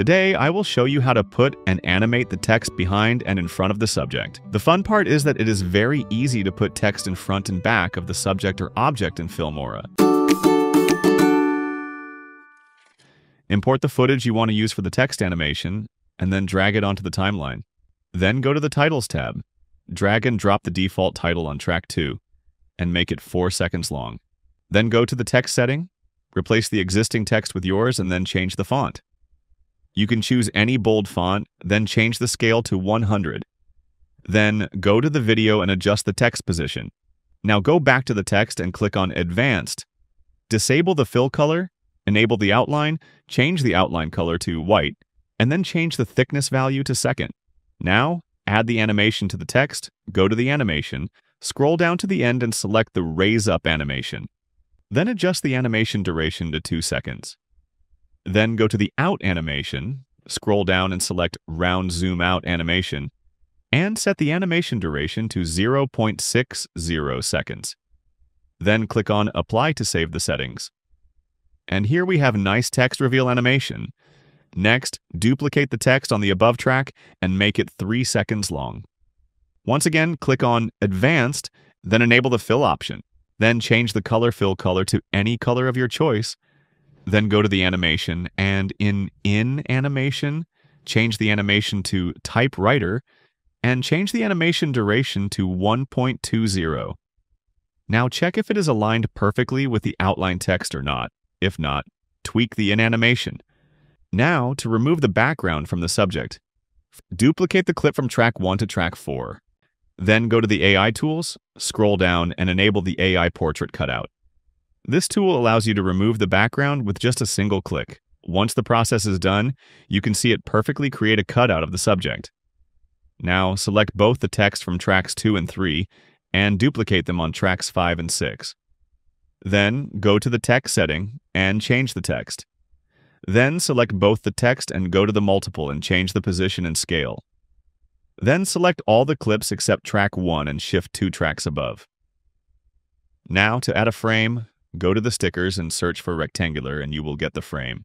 Today, I will show you how to put and animate the text behind and in front of the subject. The fun part is that it is very easy to put text in front and back of the subject or object in Filmora. Import the footage you want to use for the text animation, and then drag it onto the timeline. Then go to the Titles tab. Drag and drop the default title on track 2, and make it 4 seconds long. Then go to the text setting, replace the existing text with yours, and then change the font. You can choose any bold font, then change the scale to 100. Then go to the video and adjust the text position. Now go back to the text and click on Advanced. Disable the fill color, enable the outline, change the outline color to white, and then change the thickness value to second. Now, add the animation to the text, go to the animation, scroll down to the end and select the Raise Up animation. Then adjust the animation duration to 2 seconds. Then go to the Out animation, scroll down and select Round Zoom Out animation, and set the animation duration to 0.60 seconds. Then click on Apply to save the settings. And here we have nice text reveal animation. Next, duplicate the text on the above track and make it 3 seconds long. Once again, click on Advanced, then enable the fill option. Then change the color fill color to any color of your choice. Then go to the animation and in In Animation, change the animation to Typewriter and change the animation duration to 1.20. Now check if it is aligned perfectly with the outline text or not. If not, tweak the in animation. Now, to remove the background from the subject, duplicate the clip from track 1 to track 4. Then go to the AI tools, scroll down, and enable the AI portrait cutout. This tool allows you to remove the background with just a single click. Once the process is done, you can see it perfectly create a cutout of the subject. Now, select both the text from tracks 2 and 3 and duplicate them on tracks 5 and 6. Then go to the text setting and change the text. Then select both the text and go to the multiple and change the position and scale. Then select all the clips except track 1 and shift two tracks above. Now to add a frame, go to the stickers and search for rectangular and you will get the frame.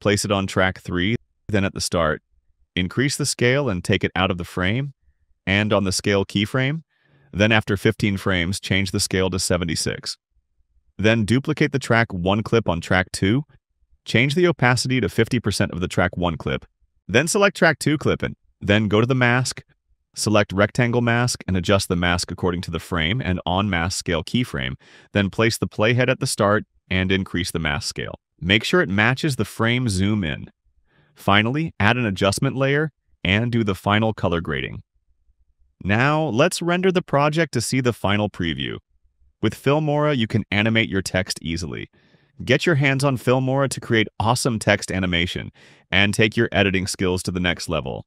Place it on track 3, then at the start, increase the scale and take it out of the frame, and on the scale keyframe, then after 15 frames, change the scale to 76. Then duplicate the track 1 clip on track 2, change the opacity to 50% of the track 1 clip, then select track 2 clip and then go to the mask, select rectangle mask and adjust the mask according to the frame and on mask scale keyframe, then place the playhead at the start and increase the mask scale. Make sure it matches the frame zoom in. Finally, add an adjustment layer and do the final color grading. Now, let's render the project to see the final preview. With Filmora, you can animate your text easily. Get your hands on Filmora to create awesome text animation and take your editing skills to the next level.